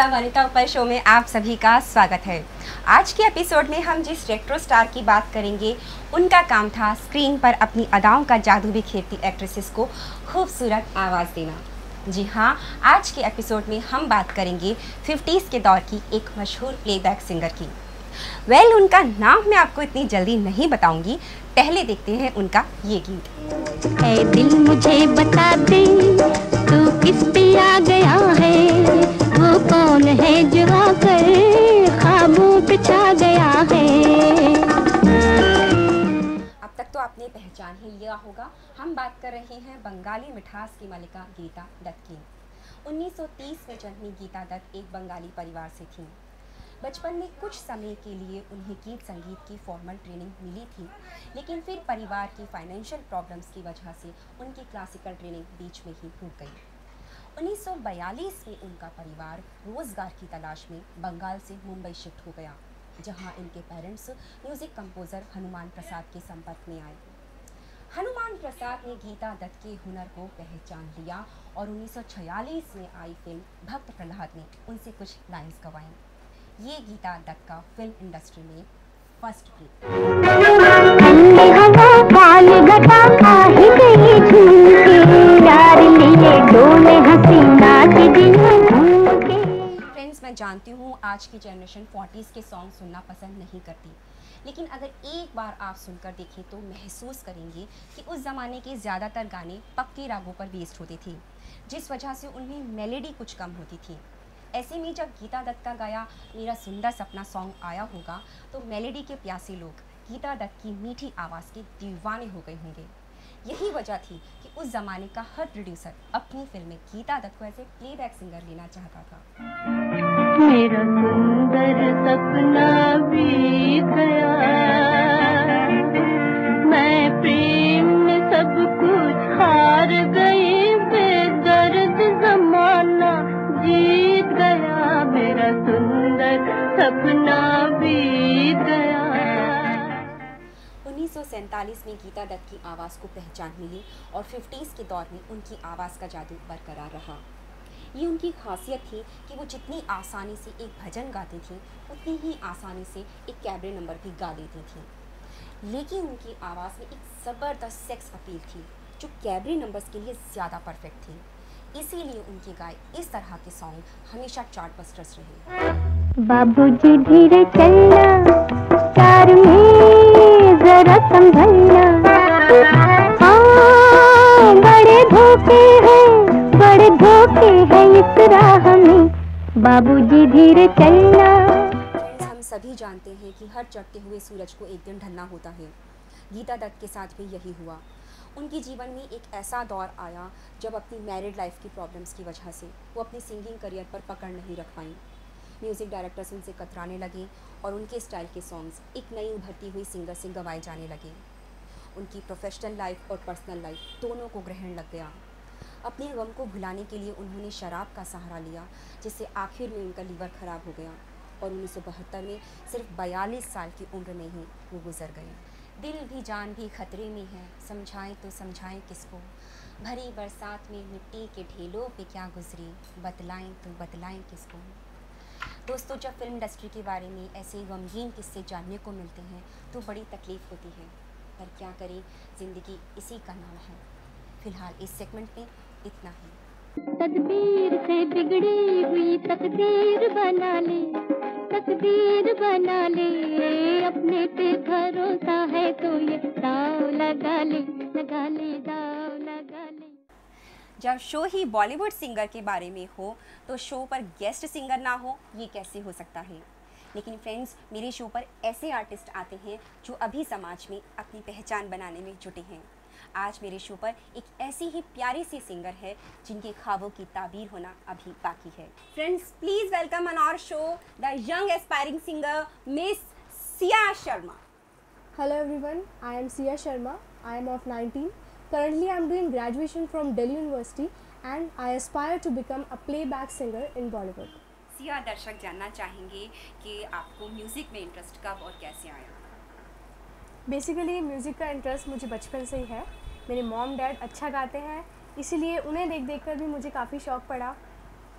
The Vanita ऊपर show में आप सभी का स्वागत है। आज के एपिसोड में हम जिस रेट्रो स्टार की बात करेंगे उनका काम था स्क्रीन पर अपनी अदाओं का जादू बिखेरती एक्ट्रेसेस को खूबसूरत आवाज़ देना। जी हाँ आज के एपिसोड में हम बात करेंगे 50s के दौर की एक मशहूर प्लेबैक सिंगर की। वेल well, उनका नाम मैं आपको इतनी जल्दी नहीं बताऊँगी। पहले देखते हैं उनका ये गीत। दिल मुझे बता दे किस पे आ गया है। वो कौन है जो आकर ख्वाबों पे गया है? अब तक तो आपने पहचान ही लिया होगा। हम बात कर रहे हैं बंगाली मिठास की मालिका गीता दत्त की। 1930 में जन्मी गीता दत्त एक बंगाली परिवार से थी। बचपन में कुछ समय के लिए उन्हें गीत संगीत की फॉर्मल ट्रेनिंग मिली थी। लेकिन फिर परिवार की फाइनेंशियल प्रॉब्लम्स की वजह से उनकी क्लासिकल ट्रेनिंग बीच में ही रुक गई। 1942 में उनका परिवार रोज़गार की तलाश में बंगाल से मुंबई शिफ्ट हो गया, जहाँ इनके parents music composer Hanuman Prasad के संपर्क में आए। हनुमान प्रसाद ने गीता दत्त के हुनर को पहचान लिया और 1946 में आई फ़िल्म भक्त प्रहलाद ने उनसे कुछ लाइन्स गवाई। ये गीता दत्त का फ़िल्म इंडस्ट्री में फ़र्स्ट क्लिप जानती हूँ, आज की जनरेशन 40s के सॉन्ग सुनना पसंद नहीं करती। लेकिन अगर एक बार आप सुनकर देखें तो महसूस करेंगे कि उस ज़माने के ज़्यादातर गाने पक्के रागों पर बेस्ड होते थे, जिस वजह से उनमें मेलेडी कुछ कम होती थी। ऐसे में जब गीता दत्त का गाया, मेरा सुंदर सपना सॉन्ग आया होगा तो मेलेडी के प्यासे लोग गीता दत्त की मीठी आवाज़ के दीवाने हो गए होंगे। यही वजह थी कि उस ज़माने का हर प्रोड्यूसर अपनी फ़िल्म में गीता दत्त को ऐसे प्लेबैक सिंगर लेना चाहता था। मेरा सुंदर सपना बीत गया। मैं प्रेम में सब कुछ हार गई बेदर्द जमाना जीत गया। मेरा सुंदर सपना बीत गया। 1947 में गीता दत्त की आवाज़ को पहचान मिली और 50s के दौर में उनकी आवाज़ का जादू बरकरार रहा। ये उनकी खासियत थी कि वो जितनी आसानी से एक भजन गाती थी, उतनी ही आसानी से एक कैबरे नंबर भी गा देती थी। लेकिन उनकी आवाज़ में एक ज़बरदस्त सेक्स अपील थी, जो कैबरे नंबर्स के लिए ज़्यादा परफेक्ट थी। इसीलिए उनके गाय इस तरह के सॉन्ग हमेशा चार्ट बस्टर्स रहे। बाबूजी धीरे चलना कार में जरा संभलना। धोखे हैं इस राह में। बाबूजी धीरे चलना। हम सभी जानते हैं कि हर चढ़ते हुए सूरज को एक दिन ढलना होता है। गीता दत्त के साथ भी यही हुआ। उनके जीवन में एक ऐसा दौर आया जब अपनी मैरिड लाइफ की प्रॉब्लम्स की वजह से वो अपनी सिंगिंग करियर पर पकड़ नहीं रख पाई। म्यूज़िक डायरेक्टर्स उनसे कतराने लगे और उनके स्टाइल के सॉन्ग्स एक नई उभरती हुई सिंगर से गवाए जाने लगे। उनकी प्रोफेशनल लाइफ और पर्सनल लाइफ दोनों को ग्रहण लग गया। अपने गम को भुलाने के लिए उन्होंने शराब का सहारा लिया, जिससे आखिर में उनका लीवर खराब हो गया और उन्नीस सौ बहत्तर में सिर्फ़ बयालीस साल की उम्र में ही वो गुजर गए। दिल भी जान भी खतरे में है, समझाएँ तो समझाएँ किसको? भरी बरसात में मिट्टी के ढेलों पे क्या गुजरी? बतलाएँ तो बतलाएँ किसको? दोस्तों, जब फ़िल्म इंडस्ट्री के बारे में ऐसे गमगीन किस्से जानने को मिलते हैं तो बड़ी तकलीफ़ होती है। पर क्या करें, ज़िंदगी इसी का नाम है। फ़िलहाल इस सेगमेंट में इतना ही। तकदीर से बिगड़ी हुई तकदीर बना ले तकदीर बना ले। अपने पे भरोसा है तो ये दाव लगा ले लगा ले दाव लगा ले। जब शो ही बॉलीवुड सिंगर के बारे में हो तो शो पर गेस्ट सिंगर ना हो ये कैसे हो सकता है? लेकिन फ्रेंड्स मेरे शो पर ऐसे आर्टिस्ट आते हैं जो अभी समाज में अपनी पहचान बनाने में जुटे हैं। आज मेरे शो पर एक ऐसी ही प्यारी सी सिंगर है जिनके ख्वाबों की ताबीर होना अभी बाकी है friends please welcome on our show the young aspiring singer miss Siya Sharma Hello everyone, I am Sia Sharma. I am of 19. Currently, I am doing graduation from Delhi University and I aspire to become a playback singer in Bollywood. Siya दर्शक जानना चाहेंगे कि आपको music में interest कब और कैसे आया बेसिकली म्यूज़िक का इंटरेस्ट मुझे बचपन से ही है मेरे मॉम डैड अच्छा गाते हैं, इसीलिए उन्हें देख देख कर भी मुझे काफ़ी शौक़ पड़ा।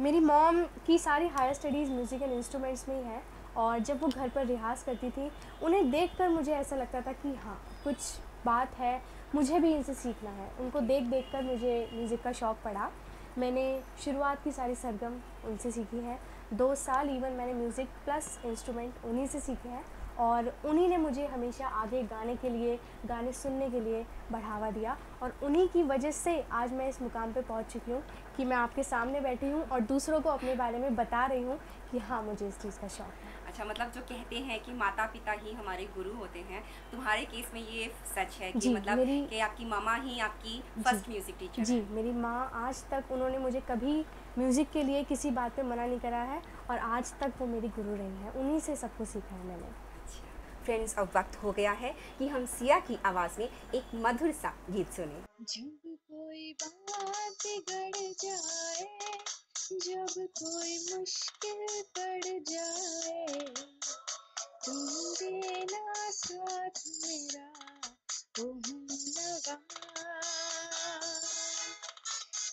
मेरी मॉम की सारी higher studies music and instruments में ही है, और जब वो घर पर रियाज करती थी, उन्हें देख कर मुझे ऐसा लगता था कि हाँ कुछ बात है, मुझे भी इनसे सीखना है। उनको देख देख कर मुझे म्यूज़िक का शौक़ पड़ा। मैंने शुरुआत की सारी सरगम उनसे सीखी है। दो साल इवन मैंने म्यूज़िक प्लस इंस्ट्रूमेंट उन्हीं से सीखे हैं। और उन्हीं ने मुझे हमेशा आगे गाने के लिए गाने सुनने के लिए बढ़ावा दिया और उन्हीं की वजह से आज मैं इस मुकाम पे पहुँच चुकी हूँ कि मैं आपके सामने बैठी हूँ और दूसरों को अपने बारे में बता रही हूँ कि हाँ मुझे इस चीज़ का शौक़ है। अच्छा मतलब जो कहते हैं कि माता पिता ही हमारे गुरु होते हैं तुम्हारे केस में ये सच है कि मतलब कि आपकी मामा ही आपकी फ़र्स्ट म्यूज़िक टीचर जी मेरी माँ आज तक उन्होंने मुझे कभी म्यूज़िक के लिए किसी बात पे मना नहीं करा है और आज तक वो मेरी गुरु रही हैं। उन्हीं से सब कुछ सीखा है मैंने। फ्रेंड्स अब वक्त हो गया है कि हम सिया की आवाज़ में एक मधुर सा गीत सुने। जब कोई बात बिगड़ जाए, जब कोई मुश्किल पड़ जाए तुम देना साथ मेरा हमनवा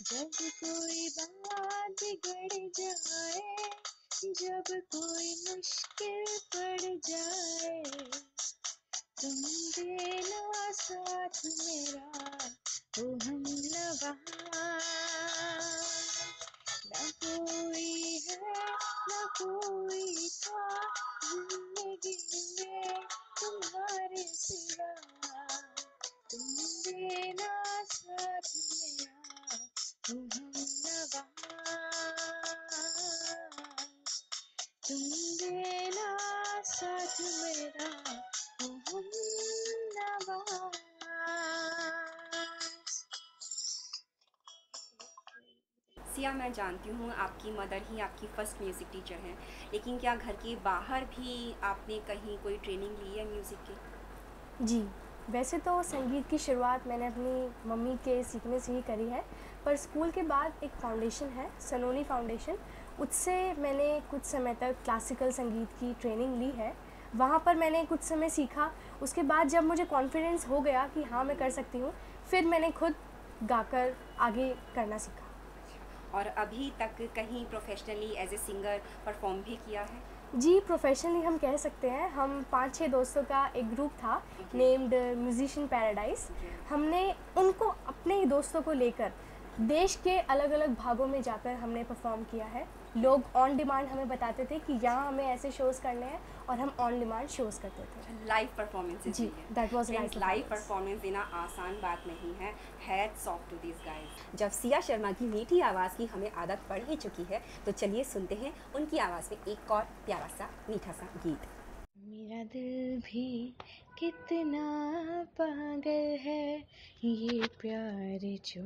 जब कोई बात बिगड़ जाए जब कोई मुश्किल पड़ जाए, तुम देना साथ मेरा ओ हम नवा न कोई है, न कोई था, ज़िंदगी में तुम्हारे सिवा। तुम देना साथ मेरा ओ हम नवा सिया, मैं जानती हूँ आपकी मदर ही आपकी फ़र्स्ट म्यूज़िक टीचर हैं। लेकिन क्या घर के बाहर भी आपने कहीं कोई ट्रेनिंग ली है म्यूज़िक की? जी, वैसे तो संगीत की शुरुआत मैंने अपनी मम्मी के सीखने से ही करी है, पर स्कूल के बाद एक फाउंडेशन है सनोनी फाउंडेशन उससे मैंने कुछ समय तक क्लासिकल संगीत की ट्रेनिंग ली है। वहाँ पर मैंने कुछ समय सीखा। उसके बाद जब मुझे कॉन्फिडेंस हो गया कि हाँ मैं कर सकती हूँ, फिर मैंने खुद गाकर आगे करना सीखा। और अभी तक कहीं professionally as a singer perform भी किया है? जी प्रोफेशनली हम कह सकते हैं हम पाँच छः दोस्तों का एक ग्रुप था नेम्ड म्यूजिशियन पैराडाइज हमने उनको अपने ही दोस्तों को लेकर देश के अलग अलग भागों में जाकर हमने परफॉर्म किया है। लोग ऑन डिमांड हमें बताते थे कि यहाँ हमें ऐसे शोज़ करने हैं और हम ऑन डिमांड शोज़ करते थे। Live performance ji, that was like live performance देना आसान बात नहीं है। Hats off to this guys जब सिया शर्मा की मीठी आवाज़ की हमें आदत पड़ ही चुकी है तो चलिए सुनते हैं उनकी आवाज़ में एक और प्यारा सा मीठा सा गीत। दिल भी कितना पागल है। ये प्यार जो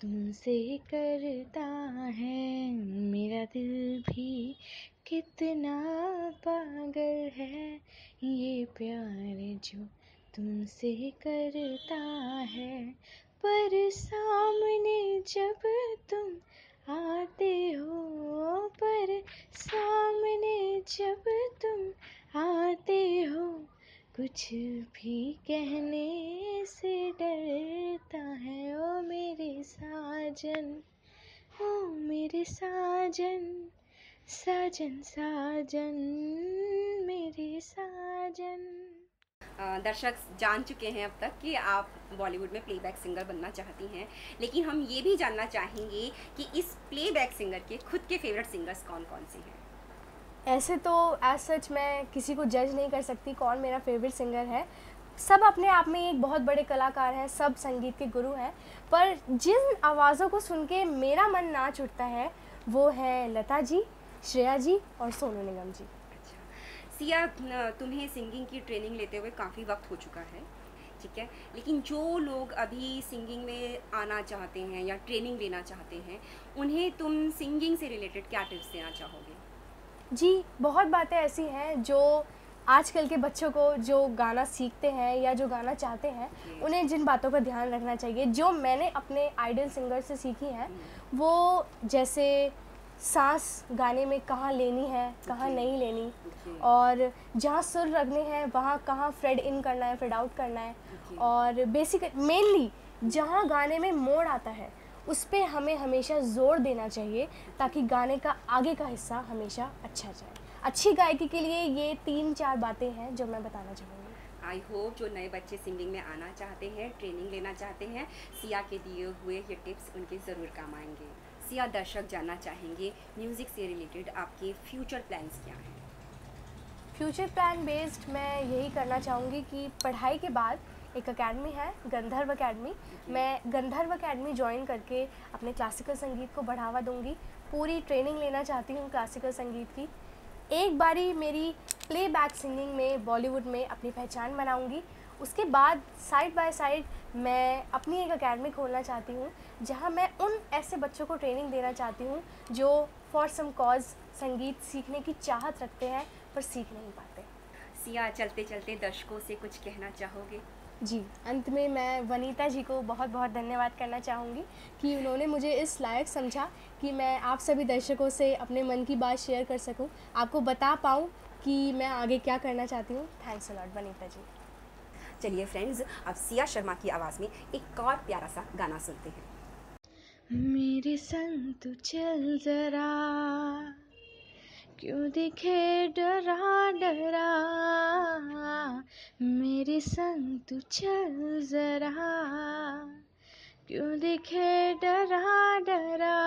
तुमसे करता है, मेरा दिल भी कितना पागल है। ये प्यार जो तुमसे करता है, पर सामने जब तुम आते हो कुछ भी कहने से डरता है, ओ मेरे साजन, ओ मेरे साजन साजन साजन, मेरे साजन। दर्शक जान चुके हैं अब तक कि आप बॉलीवुड में प्लेबैक सिंगर बनना चाहती हैं, लेकिन हम ये भी जानना चाहेंगे कि इस प्लेबैक सिंगर के खुद के फेवरेट सिंगर्स कौन कौन से हैं? ऐसे तो एज सच मैं किसी को जज नहीं कर सकती कौन मेरा फेवरेट सिंगर है। सब अपने आप में एक बहुत बड़े कलाकार हैं, सब संगीत के गुरु हैं, पर जिन आवाज़ों को सुन के मेरा मन नाच उठता है, वो है लता जी, श्रेया जी और सोनू निगम जी। अच्छा। सिया तुम्हें सिंगिंग की ट्रेनिंग लेते हुए काफ़ी वक्त हो चुका है, ठीक है? लेकिन जो लोग अभी सिंगिंग में आना चाहते हैं या ट्रेनिंग लेना चाहते हैं, उन्हें तुम सिंगिंग से रिलेटेड क्या टिप्स देना चाहोगे? जी बहुत बातें ऐसी हैं जो आजकल के बच्चों को जो गाना सीखते हैं या जो गाना चाहते हैं उन्हें जिन बातों का ध्यान रखना चाहिए। जो मैंने अपने आइडल सिंगर से सीखी हैं वो जैसे सांस गाने में कहाँ लेनी है कहाँ नहीं लेनी और जहाँ सुर रखने हैं वहाँ कहाँ फ्रेड इन करना है फ्रेड आउट करना है और बेसिक मेनली जहाँ गाने में मोड़ आता है उस पर हमें हमेशा ज़ोर देना चाहिए ताकि गाने का आगे का हिस्सा हमेशा अच्छा जाए। अच्छी गायकी के लिए ये तीन चार बातें हैं जो मैं बताना चाहूँगी। आई होप जो नए बच्चे सिंगिंग में आना चाहते हैं ट्रेनिंग लेना चाहते हैं सिया के दिए हुए ये टिप्स उनके ज़रूर काम आएँगे। सिया दर्शक जानना चाहेंगे म्यूज़िक से रिलेटेड आपके फ्यूचर प्लान्स क्या हैं? फ्यूचर प्लान बेस्ड मैं यही करना चाहूँगी कि पढ़ाई के बाद एक एकेडमी है गंधर्व एकेडमी मैं गंधर्व एकेडमी ज्वाइन करके अपने क्लासिकल संगीत को बढ़ावा दूँगी। पूरी ट्रेनिंग लेना चाहती हूँ क्लासिकल संगीत की। एक बारी मेरी प्लेबैक सिंगिंग में बॉलीवुड में अपनी पहचान बनाऊँगी उसके बाद साइड बाय साइड मैं अपनी एक अकेडमी खोलना चाहती हूँ जहाँ मैं उन ऐसे बच्चों को ट्रेनिंग देना चाहती हूँ जो फॉर सम कॉज संगीत सीखने की चाहत रखते हैं पर सीख नहीं पाते। सिया चलते चलते दर्शकों से कुछ कहना चाहोगे? जी। अंत में मैं वनीता जी को बहुत बहुत धन्यवाद करना चाहूँगी कि उन्होंने मुझे इस लायक समझा कि मैं आप सभी दर्शकों से अपने मन की बात शेयर कर सकूँ। आपको बता पाऊँ कि मैं आगे क्या करना चाहती हूँ? Thanks a lot Vanita ji. चलिए फ्रेंड्स अब सिया शर्मा की आवाज़ में एक और प्यारा सा गाना सुनते हैं। मेरे संग तू चल जरा। क्यों दिखे डरा डरा? मेरे संग तू चल जरा। क्यों दिखे डरा डरा?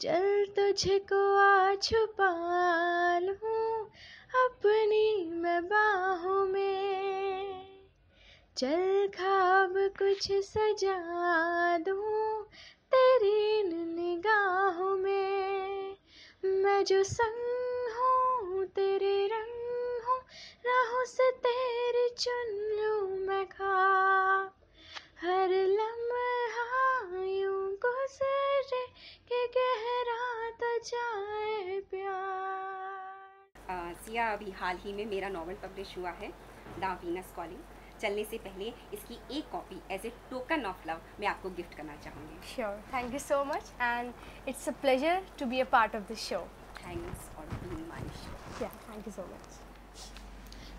चल तुझको आ छुपा लूँ अपनी मैं बाहों में। चल खाब कुछ सजा दूँ तेरी मैं जो संग हूँ तेरे रंग हूँ राहों से तेरी चुन लूँ मैं खा। हर लम्हा यूँ गुजरे के गहरा तो जाए प्यार। अ, सिया अभी हाल ही में मेरा नॉवल पब्लिश हुआ है द वीनस कॉलिंग। चलने से पहले इसकी एक copy as a token of love मैं आपको गिफ्ट करना चाहूँगी। Sure thank you so much and it's a pleasure to be a part of this show. Thanks for being my show Yeah, thank you so much.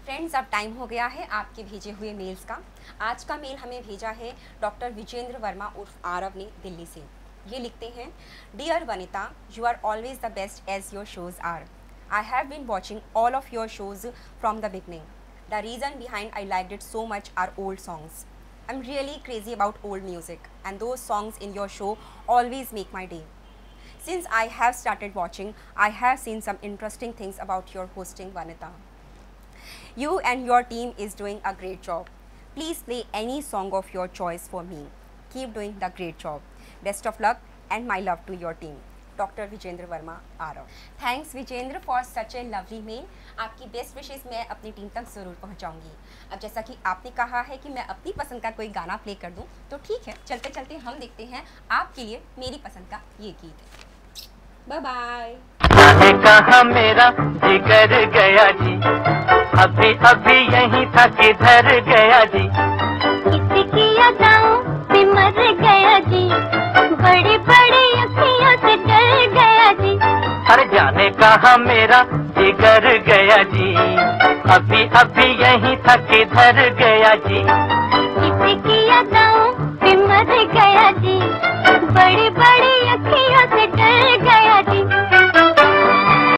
Friends अब time हो गया है आपके भेजे हुए मेल्स का। आज का मेल हमें भेजा है डॉक्टर विजेंद्र वर्मा उर्फ़ आरव ने दिल्ली से। ये लिखते हैं dear Vanita you are always the best as your shows are I have been watching all of your shows from the beginning the reason behind I like it so much are old songs I'm really crazy about old music, and those songs in your show always make my day. Since I have started watching, I have seen some interesting things about your hosting, Vanita. You and your team is doing a great job. Please play any song of your choice for me. Keep doing the great job. Best of luck and my love to your team. Doctor Vijendra Verma Aarav thanks Vijendra for such a lovely mail आपकी best विशेष मैं अपनी team तक ज़रूर पहुंचाऊँगी अब जैसा कि आपने कहा है कि मैं अपनी पसंद का कोई गाना प्ले कर दूँ तो ठीक है चलते चलते हम देखते हैं आपके लिए मेरी पसंद का ये गीत बाय कहा मेरा जिगर गया जी। अभी अभी यहीं था किधर गया जी। किसकी अदाओं पे मर गया जी। बड़ी बड़ी अखियों से डर गया जी। अरे जाने कहा मेरा जिगर गया जी। अभी अभी यहीं था किधर गया जी। किसकी अदाओं पे मर गया जी।